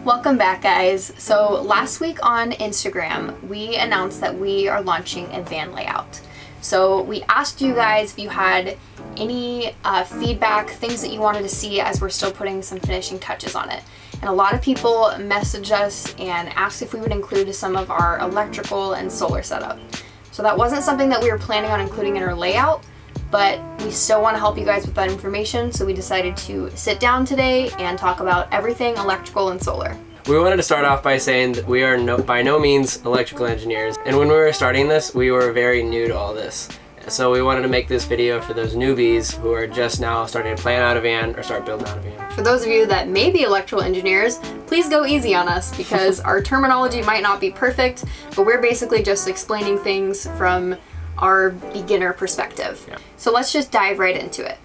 Welcome back guys. So last week on Instagram, we announced that we are launching a van layout. So we asked you guys if you had any uh, feedback, things that you wanted to see as we're still putting some finishing touches on it. And a lot of people messaged us and asked if we would include some of our electrical and solar setup. So that wasn't something that we were planning on including in our layout, but we still want to help you guys with that information, so we decided to sit down today and talk about everything electrical and solar. We wanted to start off by saying that we are no, by no means electrical engineers, and when we were starting this, we were very new to all this. So we wanted to make this video for those newbies who are just now starting to plan out a van or start building out a van. For those of you that may be electrical engineers, please go easy on us because our terminology might not be perfect, but we're basically just explaining things from our beginner perspective. Yeah. So let's just dive right into it.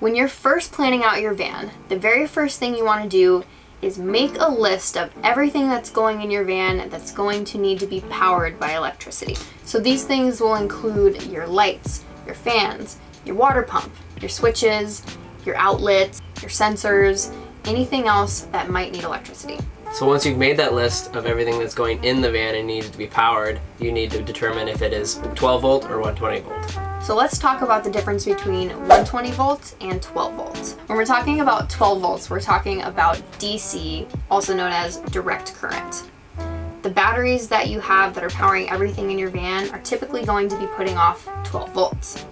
When you're first planning out your van, the very first thing you want to do is make a list of everything that's going in your van that's going to need to be powered by electricity. So these things will include your lights, your fans, your water pump, your switches, your outlets, your sensors, anything else that might need electricity. So once you've made that list of everything that's going in the van and needs to be powered, you need to determine if it is 12 volt or 120 volt. So let's talk about the difference between 120 volts and 12 volts. When we're talking about 12 volts, we're talking about DC, also known as direct current. The batteries that you have that are powering everything in your van are typically going to be putting off 12 volts.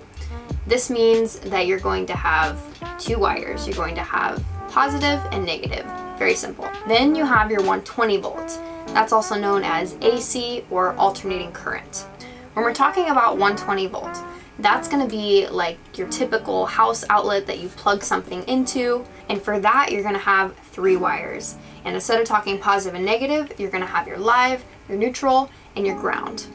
This means that you're going to have two wires. You're going to have positive and negative. Very simple. Then you have your 120 volts. That's also known as AC or alternating current. When we're talking about 120 volts, that's going to be like your typical house outlet that you plug something into. And for that, you're going to have three wires. And instead of talking positive and negative, you're going to have your live, your neutral, and your ground.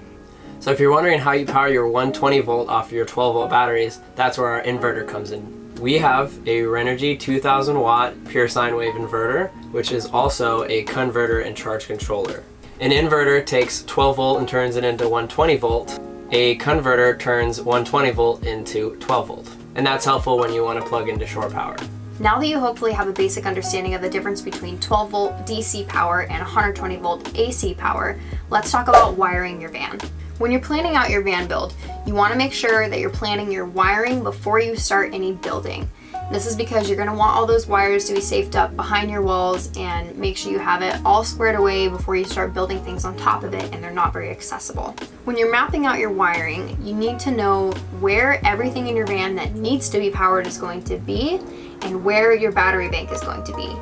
So if you're wondering how you power your 120 volt off your 12 volt batteries, that's where our inverter comes in. We have a Renogy 2000 watt pure sine wave inverter, which is also a converter and charge controller. An inverter takes 12 volt and turns it into 120 volt. A converter turns 120 volt into 12 volt. And that's helpful when you want to plug into shore power. Now that you hopefully have a basic understanding of the difference between 12 volt DC power and 120 volt AC power, let's talk about wiring your van. When you're planning out your van build, you want to make sure that you're planning your wiring before you start any building. This is because you're going to want all those wires to be safed up behind your walls and make sure you have it all squared away before you start building things on top of it and they're not very accessible. When you're mapping out your wiring, you need to know where everything in your van that needs to be powered is going to be and where your battery bank is going to be.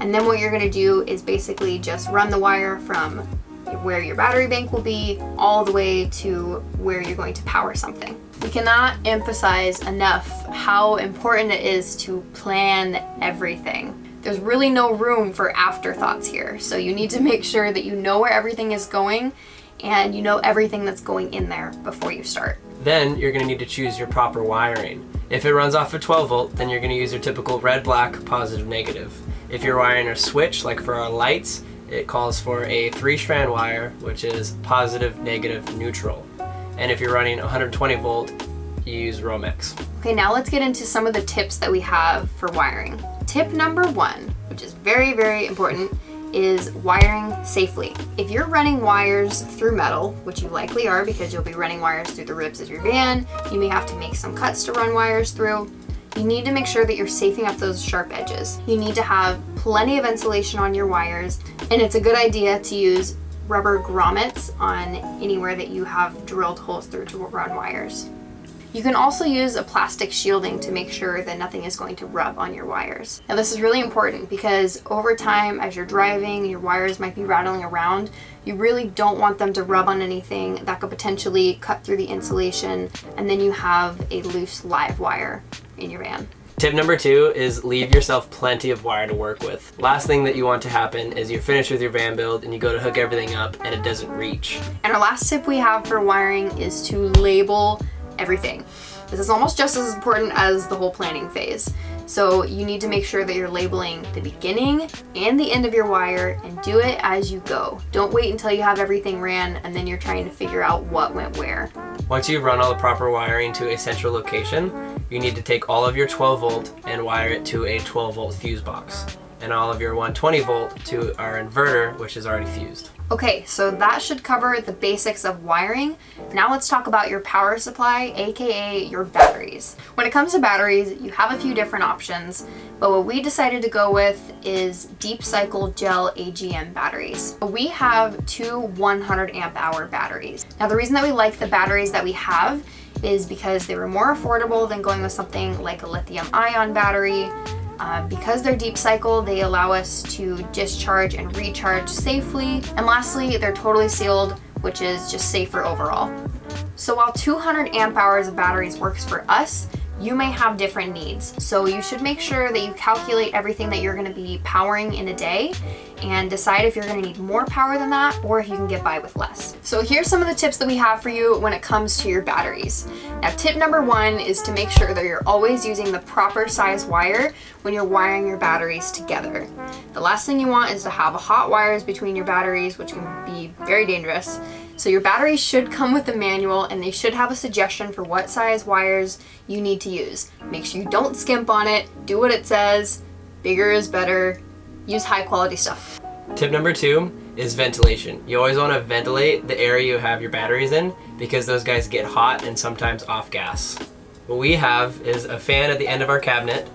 And then what you're going to do is basically just run the wire from where your battery bank will be all the way to where you're going to power something. We cannot emphasize enough how important it is to plan everything. There's really no room for afterthoughts here, so you need to make sure that you know where everything is going and you know everything that's going in there before you start. Then you're going to need to choose your proper wiring. If it runs off a 12 volt, then you're going to use your typical red, black, positive, negative. If you're wiring a switch, like for our lights, it calls for a three strand wire, which is positive, negative, neutral. And if you're running 120 volt, you use Romex. Okay, now let's get into some of the tips that we have for wiring. Tip number one, which is very, very important, is wiring safely. If you're running wires through metal, which you likely are because you'll be running wires through the ribs of your van, you may have to make some cuts to run wires through, you need to make sure that you're safing up those sharp edges. You need to have plenty of insulation on your wires, and it's a good idea to use rubber grommets on anywhere that you have drilled holes through to run wires. You can also use a plastic shielding to make sure that nothing is going to rub on your wires. Now this is really important because over time as you're driving, your wires might be rattling around. You really don't want them to rub on anything that could potentially cut through the insulation and then you have a loose live wire in your van. Tip number two is leave yourself plenty of wire to work with. Last thing that you want to happen is you're finished with your van build and you go to hook everything up and it doesn't reach. And our last tip we have for wiring is to label everything. This is almost just as important as the whole planning phase. So you need to make sure that you're labeling the beginning and the end of your wire and do it as you go. Don't wait until you have everything ran and then you're trying to figure out what went where. Once you've run all the proper wiring to a central location, you need to take all of your 12 volt and wire it to a 12 volt fuse box. and all of your 120 volt to our inverter, which is already fused. Okay, so that should cover the basics of wiring. Now let's talk about your power supply, aka your batteries. When it comes to batteries, you have a few different options, but what we decided to go with is Deep Cycle Gel AGM batteries. We have two 100 amp hour batteries. Now the reason that we like the batteries that we have is because they were more affordable than going with something like a lithium ion battery uh, because they're deep cycle, they allow us to discharge and recharge safely. And lastly, they're totally sealed, which is just safer overall. So while 200 amp hours of batteries works for us, you may have different needs. So you should make sure that you calculate everything that you're gonna be powering in a day and decide if you're gonna need more power than that or if you can get by with less. So here's some of the tips that we have for you when it comes to your batteries. Now tip number one is to make sure that you're always using the proper size wire when you're wiring your batteries together. The last thing you want is to have hot wires between your batteries, which can be very dangerous. So your batteries should come with a manual and they should have a suggestion for what size wires you need to use. Make sure you don't skimp on it, do what it says, bigger is better, use high quality stuff. Tip number two is ventilation. You always want to ventilate the area you have your batteries in because those guys get hot and sometimes off gas. What we have is a fan at the end of our cabinet.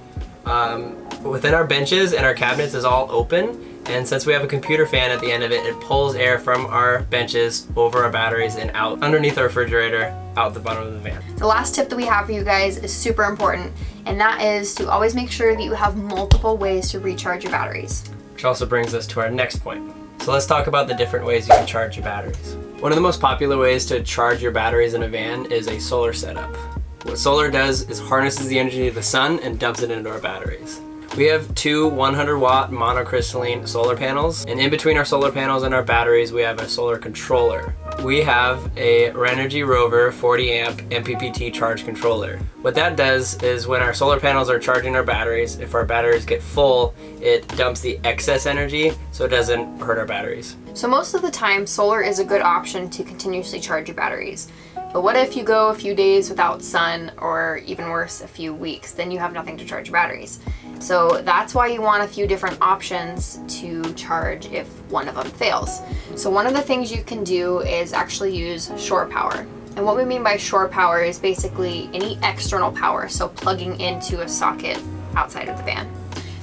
Um, within our benches and our cabinets is all open and since we have a computer fan at the end of it, it pulls air from our benches over our batteries and out underneath our refrigerator, out the bottom of the van. The last tip that we have for you guys is super important, and that is to always make sure that you have multiple ways to recharge your batteries. Which also brings us to our next point. So let's talk about the different ways you can charge your batteries. One of the most popular ways to charge your batteries in a van is a solar setup. What solar does is harnesses the energy of the sun and dumps it into our batteries. We have two 100 watt monocrystalline solar panels and in between our solar panels and our batteries we have a solar controller. We have a Renogy Rover 40 amp MPPT charge controller. What that does is when our solar panels are charging our batteries, if our batteries get full, it dumps the excess energy so it doesn't hurt our batteries. So most of the time solar is a good option to continuously charge your batteries. But what if you go a few days without sun or even worse a few weeks, then you have nothing to charge your batteries. So that's why you want a few different options to charge if one of them fails. So one of the things you can do is actually use shore power. And what we mean by shore power is basically any external power, so plugging into a socket outside of the van.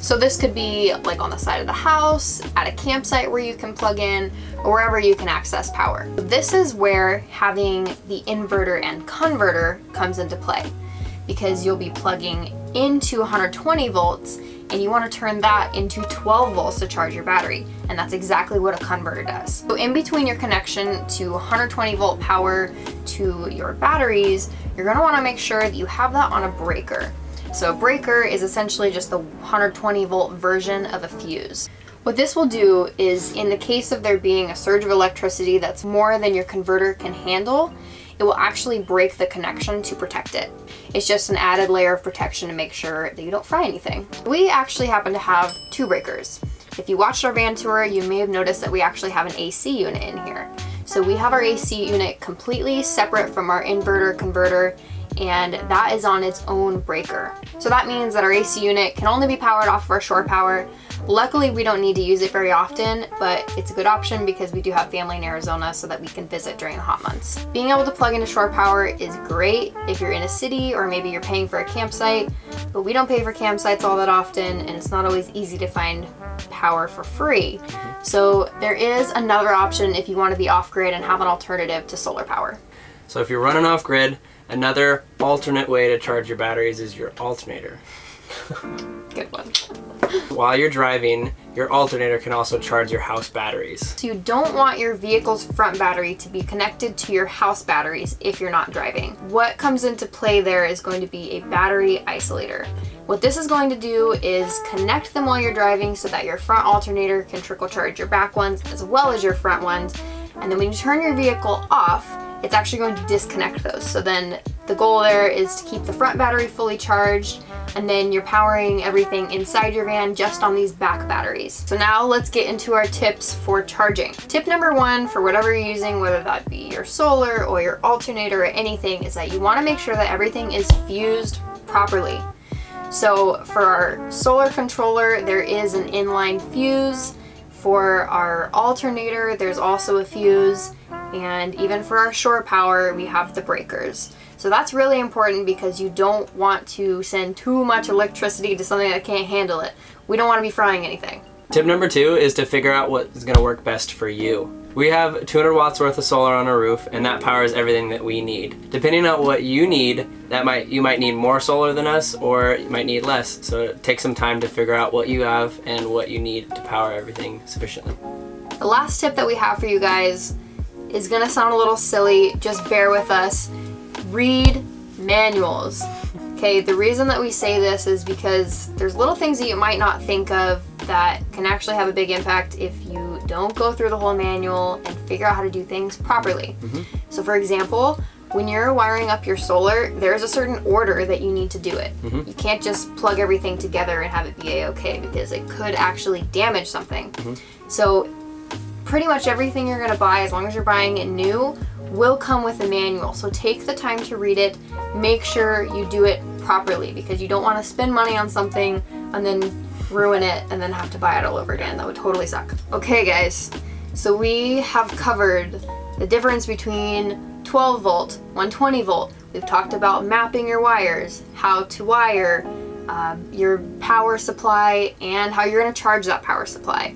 So this could be like on the side of the house, at a campsite where you can plug in, or wherever you can access power. This is where having the inverter and converter comes into play because you'll be plugging into 120 volts and you want to turn that into 12 volts to charge your battery. And that's exactly what a converter does. So in between your connection to 120 volt power to your batteries, you're going to want to make sure that you have that on a breaker. So a breaker is essentially just the 120 volt version of a fuse. What this will do is in the case of there being a surge of electricity that's more than your converter can handle, it will actually break the connection to protect it. It's just an added layer of protection to make sure that you don't fry anything. We actually happen to have two breakers. If you watched our van tour, you may have noticed that we actually have an AC unit in here. So we have our AC unit completely separate from our inverter converter and that is on its own breaker. So that means that our AC unit can only be powered off of our shore power. Luckily, we don't need to use it very often, but it's a good option because we do have family in Arizona so that we can visit during the hot months. Being able to plug into shore power is great if you're in a city or maybe you're paying for a campsite, but we don't pay for campsites all that often and it's not always easy to find power for free. So there is another option if you want to be off-grid and have an alternative to solar power. So if you're running off-grid, Another alternate way to charge your batteries is your alternator. Good one. While you're driving, your alternator can also charge your house batteries. So you don't want your vehicle's front battery to be connected to your house batteries if you're not driving. What comes into play there is going to be a battery isolator. What this is going to do is connect them while you're driving so that your front alternator can trickle charge your back ones as well as your front ones. And then when you turn your vehicle off, it's actually going to disconnect those. So then the goal there is to keep the front battery fully charged and then you're powering everything inside your van just on these back batteries. So now let's get into our tips for charging. Tip number one for whatever you're using, whether that be your solar or your alternator or anything, is that you wanna make sure that everything is fused properly. So for our solar controller, there is an inline fuse. For our alternator, there's also a fuse. And even for our shore power, we have the breakers. So that's really important because you don't want to send too much electricity to something that can't handle it. We don't want to be frying anything. Tip number two is to figure out what is going to work best for you. We have 200 watts worth of solar on our roof and that powers everything that we need. Depending on what you need, that might you might need more solar than us or you might need less. So take some time to figure out what you have and what you need to power everything sufficiently. The last tip that we have for you guys is going to sound a little silly, just bear with us. Read manuals. Okay, the reason that we say this is because there's little things that you might not think of that can actually have a big impact if you don't go through the whole manual and figure out how to do things properly. Mm-hmm. So for example, when you're wiring up your solar, there's a certain order that you need to do it. Mm-hmm. You can't just plug everything together and have it be a-okay because it could actually damage something. Mm-hmm. So pretty much everything you're going to buy, as long as you're buying it new, will come with a manual. So take the time to read it. Make sure you do it properly because you don't want to spend money on something and then ruin it and then have to buy it all over again. That would totally suck. Okay guys, so we have covered the difference between 12 volt, 120 volt. We've talked about mapping your wires, how to wire um, your power supply, and how you're to charge that power supply.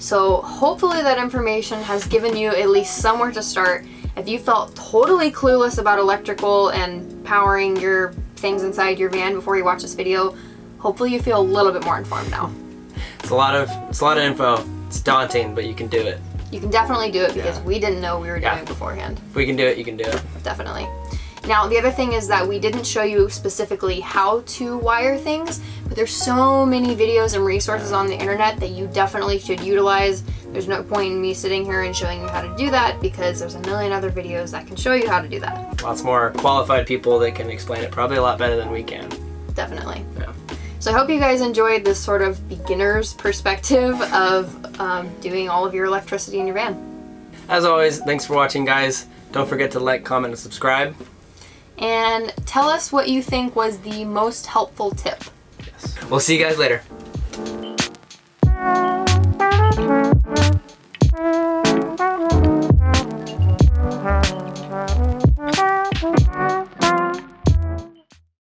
So hopefully that information has given you at least somewhere to start. If you felt totally clueless about electrical and powering your things inside your van before you watch this video, hopefully you feel a little bit more informed now. It's a lot of it's a lot of info. It's daunting, but you can do it. You can definitely do it because yeah. we didn't know we were doing yeah. it beforehand. If we can do it, you can do it. Definitely. Now, the other thing is that we didn't show you specifically how to wire things, but there's so many videos and resources on the internet that you definitely should utilize. There's no point in me sitting here and showing you how to do that because there's a million other videos that can show you how to do that. Lots more qualified people that can explain it probably a lot better than we can. Definitely. Yeah. So I hope you guys enjoyed this sort of beginner's perspective of um, doing all of your electricity in your van. As always, thanks for watching guys. Don't forget to like, comment, and subscribe. And tell us what you think was the most helpful tip. Yes. We'll see you guys later.